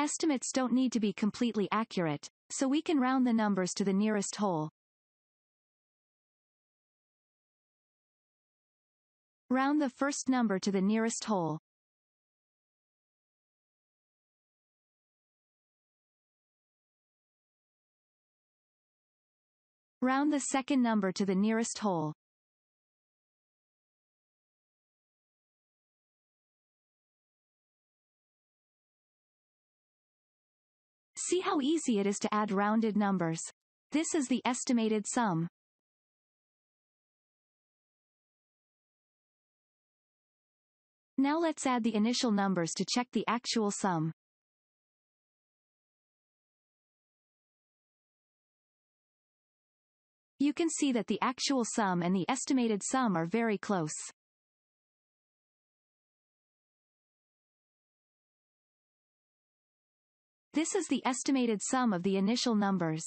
Estimates don't need to be completely accurate, so we can round the numbers to the nearest whole. Round the first number to the nearest whole. Round the second number to the nearest whole. See how easy it is to add rounded numbers. This is the estimated sum. Now let's add the initial numbers to check the actual sum. You can see that the actual sum and the estimated sum are very close. This is the estimated sum of the initial numbers.